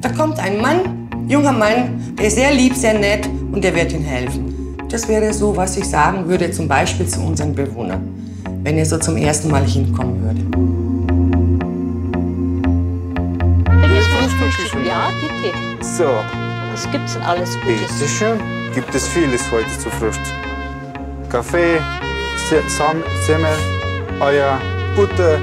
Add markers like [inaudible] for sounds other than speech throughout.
Da kommt ein Mann, junger Mann, der ist sehr lieb, sehr nett und der wird Ihnen helfen. Das wäre so, was ich sagen würde, zum Beispiel zu unseren Bewohnern, wenn er so zum ersten Mal hinkommen würde. Ja, bitte. So, Was gibt's denn alles Gutes? bitte schön. Gibt es vieles heute zu Frühstück. Kaffee, Semmel, Eier, Butter.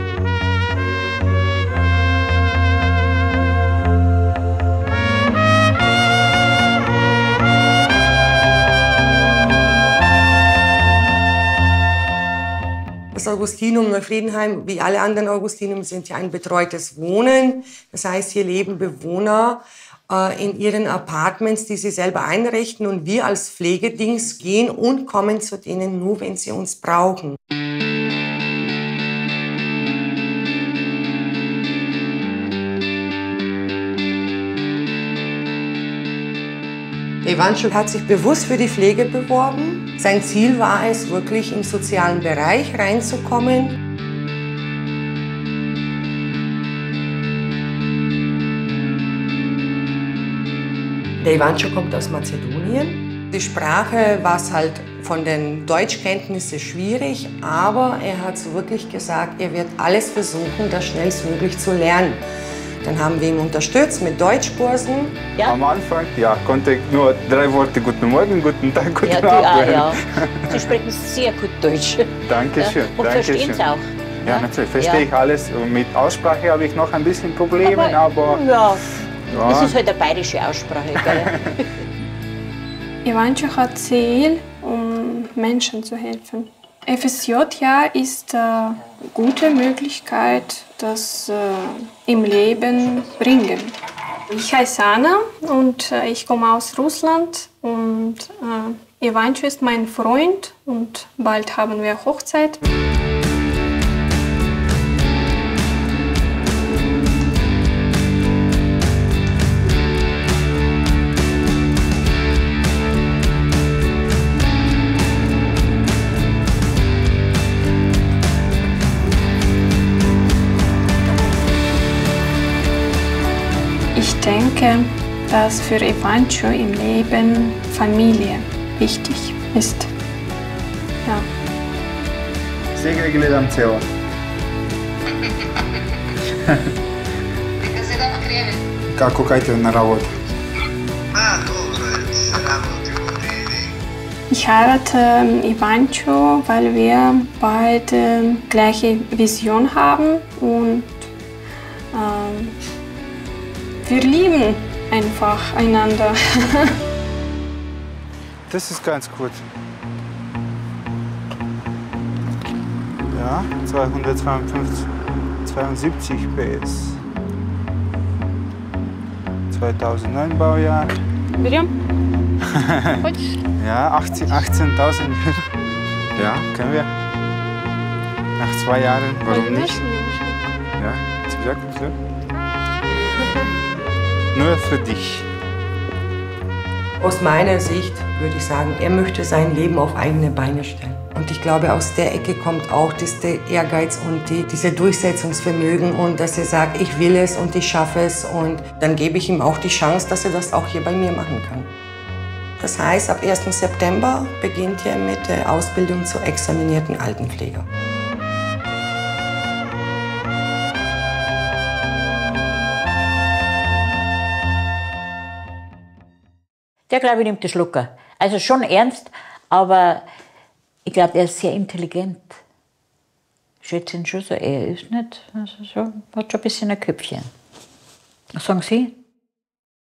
Das Augustinum Neufriedenheim, wie alle anderen Augustinum, sind ja ein betreutes Wohnen. Das heißt, hier leben Bewohner äh, in ihren Apartments, die sie selber einrichten. Und wir als Pflegedings gehen und kommen zu denen nur, wenn sie uns brauchen. Der Ivanschuk hat sich bewusst für die Pflege beworben. Sein Ziel war es, wirklich im sozialen Bereich reinzukommen. Der Ivanschuk kommt aus Mazedonien. Die Sprache war es halt von den Deutschkenntnissen schwierig, aber er hat wirklich gesagt, er wird alles versuchen, das schnellstmöglich zu lernen. Dann haben wir ihn unterstützt mit Deutschkursen. Ja, Am Anfang ja, konnte ich nur drei Worte Guten Morgen, Guten Tag, Guten ja, Abend. ah, ja. [laughs] Sie sprechen sehr gut Deutsch. Dankeschön. Ja, und verstehen Sie auch. Ja, natürlich, verstehe Ja. ich alles. Und mit Aussprache habe ich noch ein bisschen Probleme, aber, ja, ja, das ist halt eine bayerische Aussprache. Gell? [laughs] Ivancho hat Ziel, um Menschen zu helfen. FSJ-Jahr ist eine gute Möglichkeit, das äh, im Leben bringen. Ich heiße Anna und äh, ich komme aus Russland und äh, Ivancho ist mein Freund und bald haben wir Hochzeit. denke, dass für Ivancho im Leben Familie wichtig ist. Ja. Сега ги гледам цела. Како кајте на работа? А, добре, се работи години. Ich heirate ähm, Ivancho, weil wir beide gleiche Vision haben und ähm, wir lieben einfach einander. [laughs] das ist ganz gut. Ja, 252, 72 PS. 2009 Baujahr. Miriam? [laughs] ja, 18.000 18 Ja, können wir. Nach zwei Jahren, warum nicht? Ja, zum Glück, zum Glück. Nur für dich. Aus meiner Sicht würde ich sagen, er möchte sein Leben auf eigene Beine stellen. Und ich glaube, aus der Ecke kommt auch das, der Ehrgeiz und die, diese Durchsetzungsvermögen und dass er sagt, ich will es und ich schaffe es und dann gebe ich ihm auch die Chance, dass er das auch hier bei mir machen kann. Das heißt, ab 1. September beginnt er mit der Ausbildung zur examinierten Altenpfleger. Der, glaube ich, nimmt den Schlucker. Also schon ernst, aber ich glaube, er ist sehr intelligent. Ich schätze ihn schon so. Er ist nicht, also so, hat schon ein bisschen ein Köpfchen. Was sagen Sie?